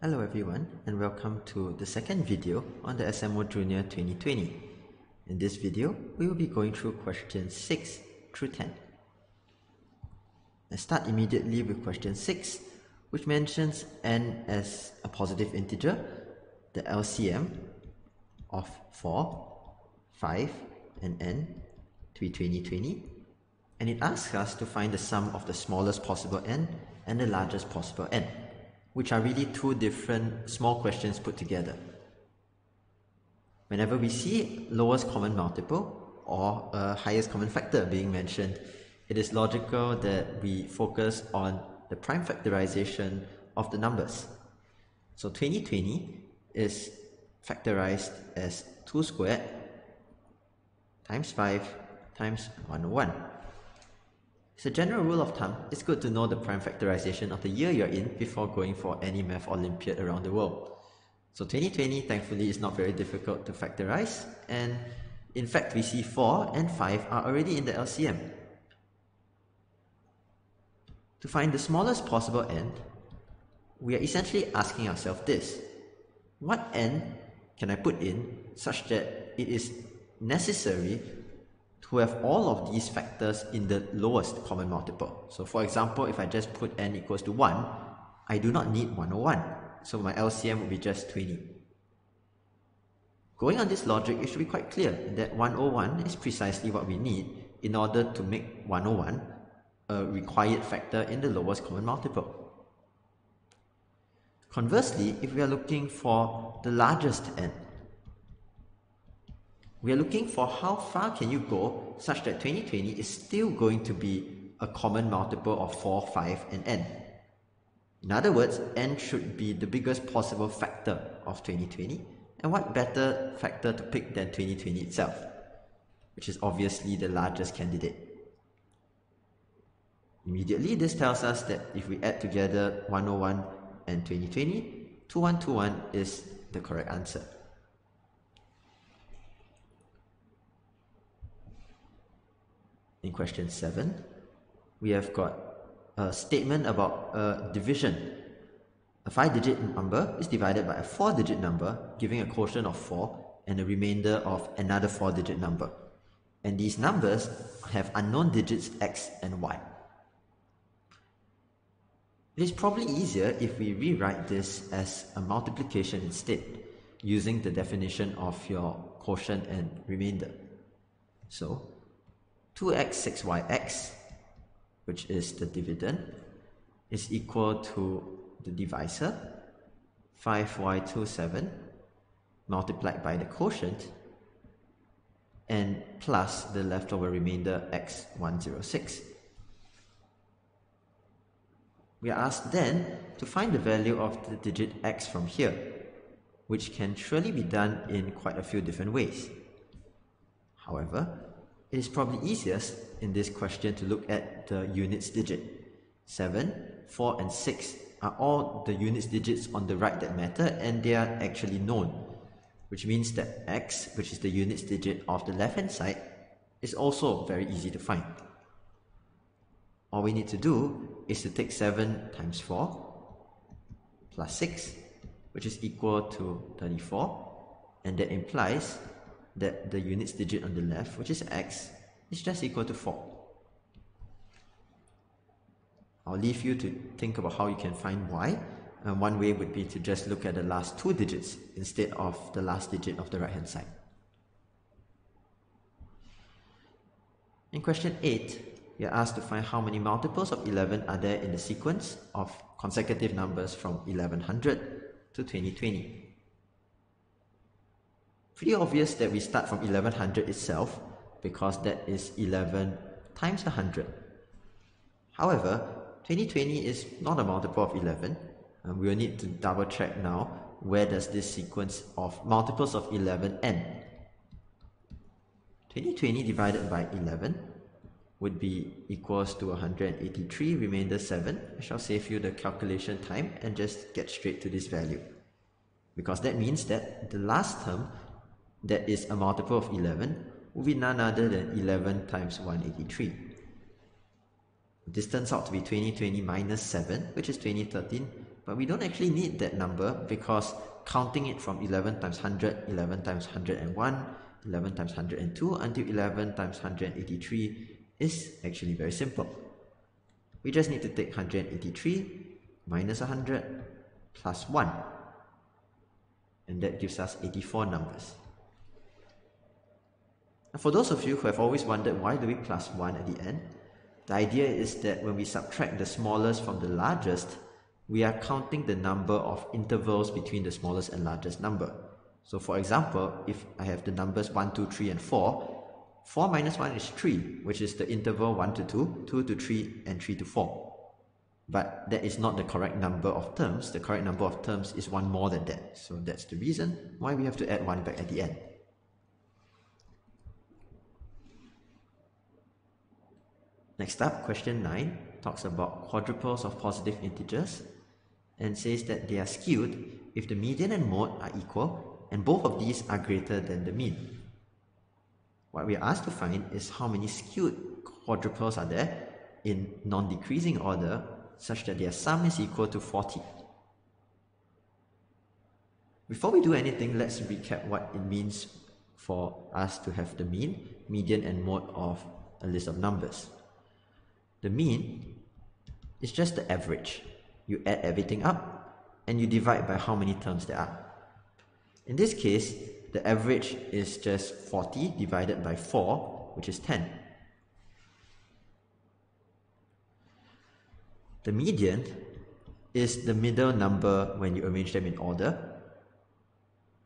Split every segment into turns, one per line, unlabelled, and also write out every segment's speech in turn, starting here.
Hello everyone and welcome to the second video on the SMO Junior 2020. In this video, we will be going through questions 6 through 10. Let's start immediately with question 6, which mentions n as a positive integer, the LCM of 4, 5, and n to be 2020, and it asks us to find the sum of the smallest possible n and the largest possible n which are really two different small questions put together. Whenever we see lowest common multiple or a highest common factor being mentioned, it is logical that we focus on the prime factorization of the numbers. So 2020 is factorized as 2 squared times 5 times 101. As a general rule of thumb, it's good to know the prime factorization of the year you're in before going for any math Olympiad around the world. So 2020, thankfully, is not very difficult to factorize, and in fact, we see 4 and 5 are already in the LCM. To find the smallest possible n, we are essentially asking ourselves this. What n can I put in such that it is necessary to have all of these factors in the lowest common multiple. So for example, if I just put n equals to 1, I do not need 101. So my LCM would be just 20. Going on this logic, it should be quite clear that 101 is precisely what we need in order to make 101 a required factor in the lowest common multiple. Conversely, if we are looking for the largest n, we are looking for how far can you go such that 2020 is still going to be a common multiple of 4, 5 and n. In other words, n should be the biggest possible factor of 2020 and what better factor to pick than 2020 itself, which is obviously the largest candidate. Immediately, this tells us that if we add together 101 and 2020, 2121 is the correct answer. In question 7, we have got a statement about a division. A 5-digit number is divided by a 4-digit number, giving a quotient of 4 and a remainder of another 4-digit number. And these numbers have unknown digits x and y. It is probably easier if we rewrite this as a multiplication instead, using the definition of your quotient and remainder. So, 2x 6yx, which is the dividend, is equal to the divisor, 5y27 multiplied by the quotient, and plus the leftover remainder x106. We are asked then to find the value of the digit x from here, which can surely be done in quite a few different ways. However, it is probably easiest in this question to look at the units digit. 7, 4 and 6 are all the units digits on the right that matter and they are actually known, which means that x, which is the units digit of the left hand side, is also very easy to find. All we need to do is to take 7 times 4 plus 6, which is equal to 34, and that implies that the units digit on the left, which is x, is just equal to 4. I'll leave you to think about how you can find y. And one way would be to just look at the last two digits instead of the last digit of the right hand side. In question 8, you're asked to find how many multiples of 11 are there in the sequence of consecutive numbers from 1100 to 2020 pretty obvious that we start from 1100 itself because that is 11 times 100. However, 2020 is not a multiple of 11 and we will need to double check now where does this sequence of multiples of 11 end. 2020 divided by 11 would be equals to 183 remainder 7. I shall save you the calculation time and just get straight to this value. Because that means that the last term that is a multiple of 11 will be none other than 11 times 183. This turns out to be 2020 minus 7, which is 2013, but we don't actually need that number because counting it from 11 times 100, 11 times 101, 11 times 102 until 11 times 183 is actually very simple. We just need to take 183 minus 100 plus 1 and that gives us 84 numbers. For those of you who have always wondered why do we plus 1 at the end, the idea is that when we subtract the smallest from the largest, we are counting the number of intervals between the smallest and largest number. So for example, if I have the numbers 1, 2, 3 and 4, 4 minus 1 is 3, which is the interval 1 to 2, 2 to 3 and 3 to 4. But that is not the correct number of terms. The correct number of terms is one more than that. So that's the reason why we have to add 1 back at the end. Next up, question 9 talks about quadruples of positive integers and says that they are skewed if the median and mode are equal and both of these are greater than the mean. What we are asked to find is how many skewed quadruples are there in non-decreasing order such that their sum is equal to 40. Before we do anything, let's recap what it means for us to have the mean, median and mode of a list of numbers. The mean is just the average. You add everything up and you divide by how many terms there are. In this case, the average is just 40 divided by 4, which is 10. The median is the middle number when you arrange them in order.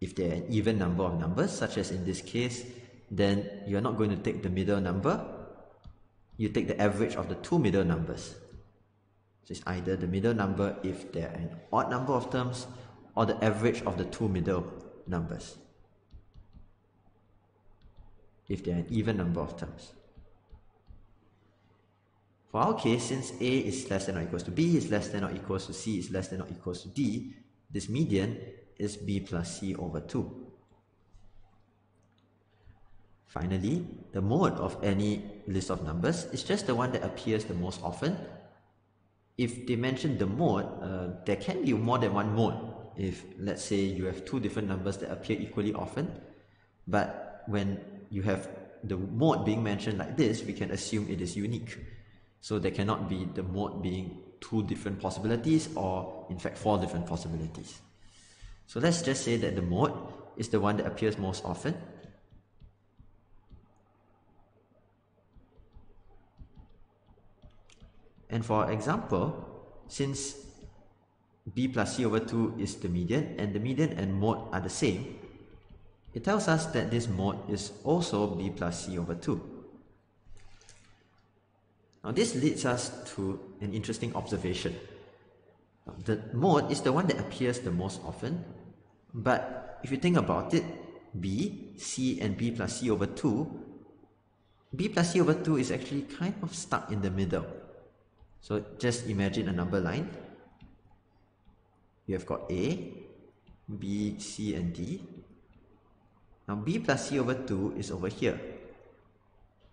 If they're an even number of numbers, such as in this case, then you're not going to take the middle number, you take the average of the two middle numbers. So it's either the middle number if they're an odd number of terms or the average of the two middle numbers if they're an even number of terms. For our case, since A is less than or equals to B is less than or equals to C is less than or equals to D, this median is B plus C over 2. Finally, the mode of any list of numbers is just the one that appears the most often. If they mention the mode, uh, there can be more than one mode. If, let's say, you have two different numbers that appear equally often, but when you have the mode being mentioned like this, we can assume it is unique. So there cannot be the mode being two different possibilities or in fact four different possibilities. So let's just say that the mode is the one that appears most often. And for example, since b plus c over 2 is the median and the median and mode are the same, it tells us that this mode is also b plus c over 2. Now this leads us to an interesting observation. The mode is the one that appears the most often, but if you think about it, b, c and b plus c over 2, b plus c over 2 is actually kind of stuck in the middle. So just imagine a number line. You have got a, b, c and d, now b plus c over 2 is over here,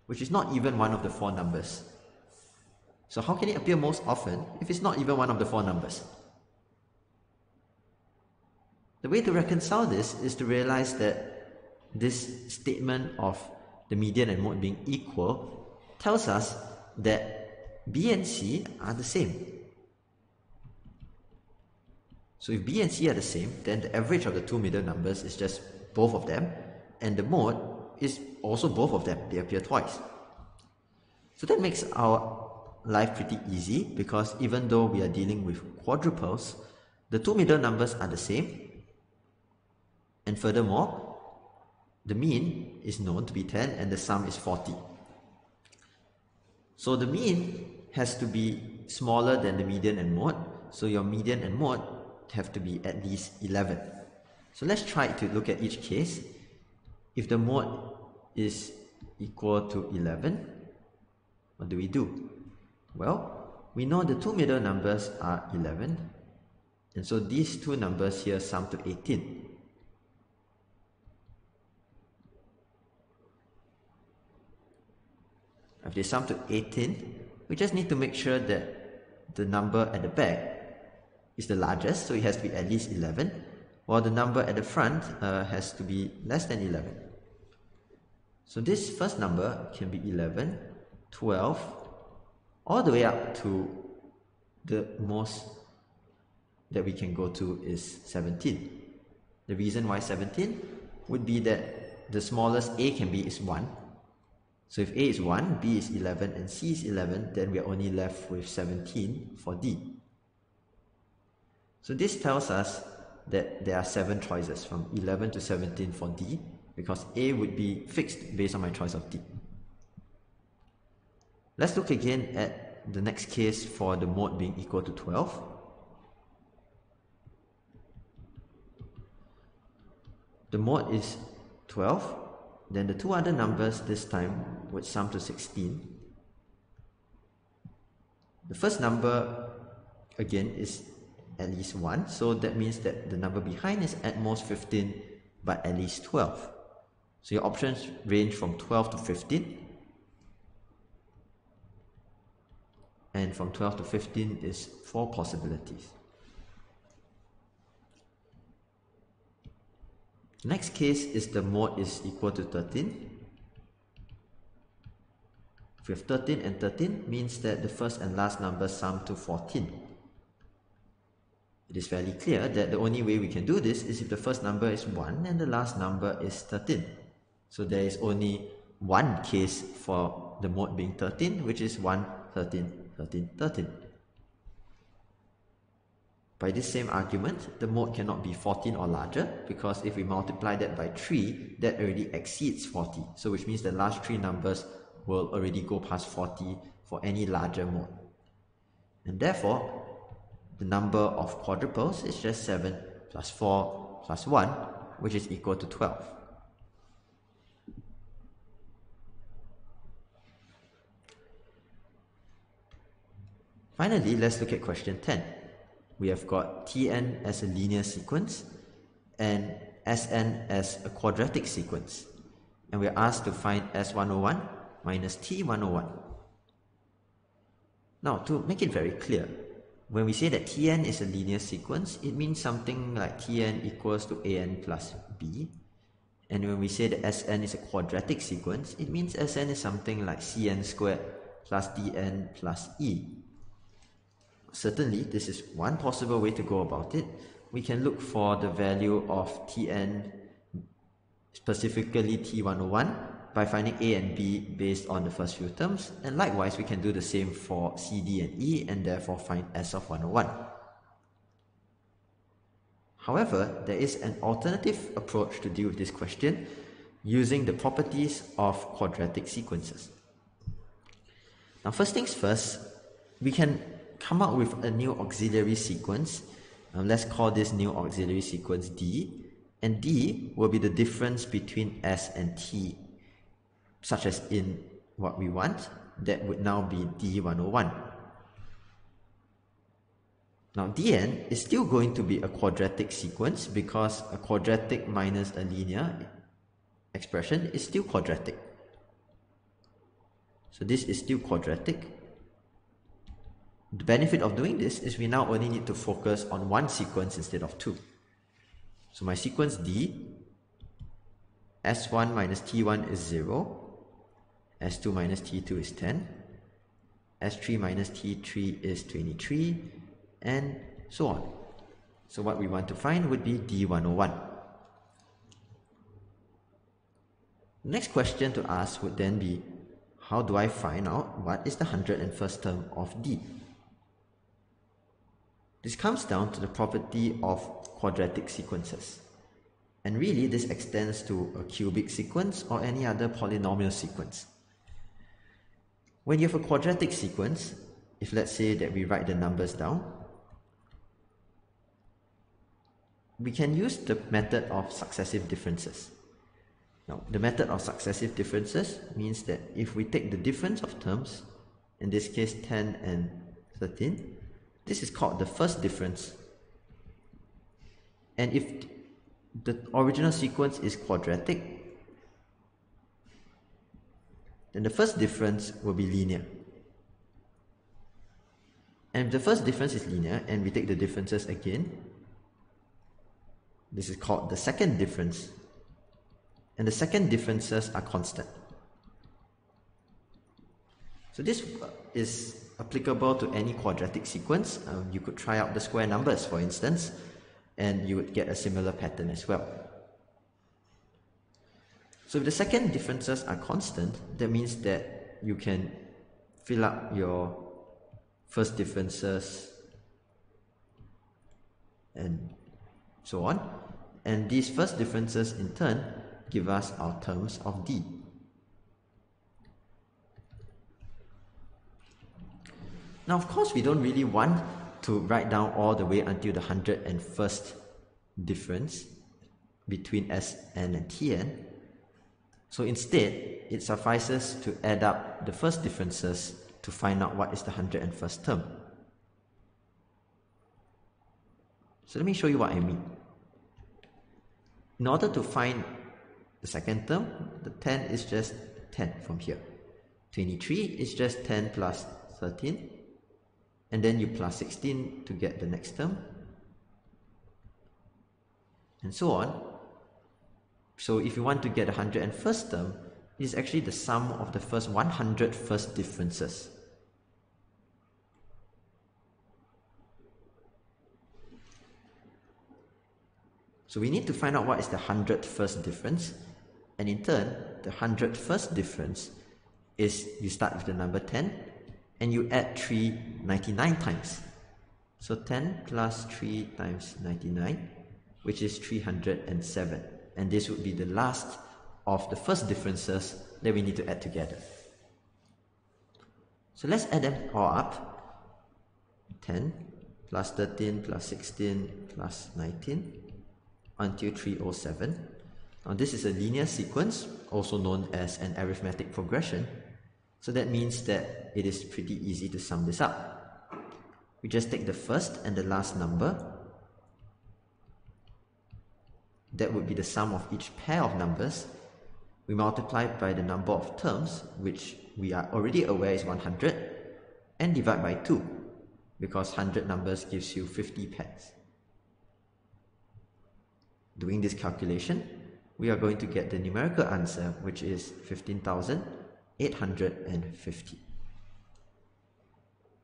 which is not even one of the four numbers. So how can it appear most often if it's not even one of the four numbers? The way to reconcile this is to realize that this statement of the median and mode being equal tells us that b and c are the same. So if b and c are the same, then the average of the two middle numbers is just both of them, and the mode is also both of them. They appear twice. So that makes our life pretty easy because even though we are dealing with quadruples, the two middle numbers are the same. And furthermore, the mean is known to be 10 and the sum is 40. So the mean has to be smaller than the median and mode. So your median and mode have to be at least 11. So let's try to look at each case if the mode is equal to 11, what do we do? Well, we know the two middle numbers are 11, and so these two numbers here sum to 18. If they sum to 18, we just need to make sure that the number at the back is the largest, so it has to be at least 11, while the number at the front uh, has to be less than 11. So this first number can be 11, 12, all the way up to the most that we can go to is 17. The reason why 17 would be that the smallest a can be is 1. So if a is 1, b is 11 and c is 11, then we are only left with 17 for d. So this tells us that there are 7 choices from 11 to 17 for d because a would be fixed based on my choice of d. Let's look again at the next case for the mode being equal to 12. The mode is 12, then the two other numbers this time would sum to 16. The first number again is at least 1, so that means that the number behind is at most 15 but at least 12. So your options range from 12 to 15 and from 12 to 15 is 4 possibilities. Next case is the mode is equal to 13. If we have 13 and 13 means that the first and last number sum to 14. It is fairly clear that the only way we can do this is if the first number is 1 and the last number is 13. So there is only one case for the mode being 13 which is 1, 13, 13, 13. By this same argument, the mode cannot be 14 or larger because if we multiply that by 3, that already exceeds 40. So which means the last three numbers will already go past 40 for any larger mode. And therefore, the number of quadruples is just 7 plus 4 plus 1, which is equal to 12. Finally, let's look at question 10 we have got Tn as a linear sequence and Sn as a quadratic sequence. And we're asked to find S101 minus T101. Now, to make it very clear, when we say that Tn is a linear sequence, it means something like Tn equals to An plus B. And when we say that Sn is a quadratic sequence, it means Sn is something like Cn squared plus Dn plus E. Certainly, this is one possible way to go about it. We can look for the value of Tn, specifically T101, by finding A and B based on the first few terms. And likewise, we can do the same for C, D, and E, and therefore find S of 101. However, there is an alternative approach to deal with this question using the properties of quadratic sequences. Now, first things first, we can come up with a new auxiliary sequence. Um, let's call this new auxiliary sequence D. And D will be the difference between S and T, such as in what we want, that would now be D101. Now Dn is still going to be a quadratic sequence because a quadratic minus a linear expression is still quadratic. So this is still quadratic the benefit of doing this is we now only need to focus on one sequence instead of two. So my sequence D, S1 minus T1 is 0, S2 minus T2 is 10, S3 minus T3 is 23, and so on. So what we want to find would be D101. Next question to ask would then be, how do I find out what is the 101st term of D? This comes down to the property of quadratic sequences. And really, this extends to a cubic sequence or any other polynomial sequence. When you have a quadratic sequence, if let's say that we write the numbers down, we can use the method of successive differences. Now, the method of successive differences means that if we take the difference of terms, in this case 10 and 13, this is called the first difference. And if the original sequence is quadratic, then the first difference will be linear. And the first difference is linear, and we take the differences again. This is called the second difference. And the second differences are constant. So this is applicable to any quadratic sequence. Um, you could try out the square numbers, for instance, and you would get a similar pattern as well. So if the second differences are constant, that means that you can fill up your first differences and so on. And these first differences in turn give us our terms of D. Now, of course, we don't really want to write down all the way until the 101st difference between Sn and Tn. So instead, it suffices to add up the first differences to find out what is the 101st term. So let me show you what I mean. In order to find the second term, the 10 is just 10 from here. 23 is just 10 plus 13 and then you plus 16 to get the next term. And so on. So if you want to get the 101st term it is actually the sum of the first 100 first differences. So we need to find out what is the 100th first difference. And in turn the 100th first difference is you start with the number 10 and you add 3 99 times. So 10 plus 3 times 99, which is 307. And this would be the last of the first differences that we need to add together. So let's add them all up. 10 plus 13 plus 16 plus 19 until 307. Now this is a linear sequence, also known as an arithmetic progression, so that means that it is pretty easy to sum this up. We just take the first and the last number. That would be the sum of each pair of numbers. We multiply by the number of terms, which we are already aware is 100, and divide by 2, because 100 numbers gives you 50 pairs. Doing this calculation, we are going to get the numerical answer, which is 15,000 850.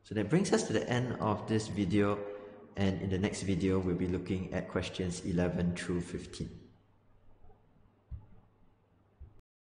So that brings us to the end of this video and in the next video we'll be looking at questions 11 through 15.